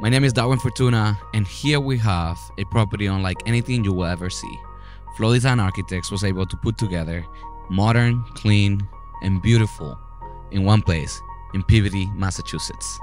My name is Darguin Fortuna, and here we have a property unlike anything you will ever see. Flow Design Architects was able to put together modern, clean, and beautiful in one place in Peabody, Massachusetts.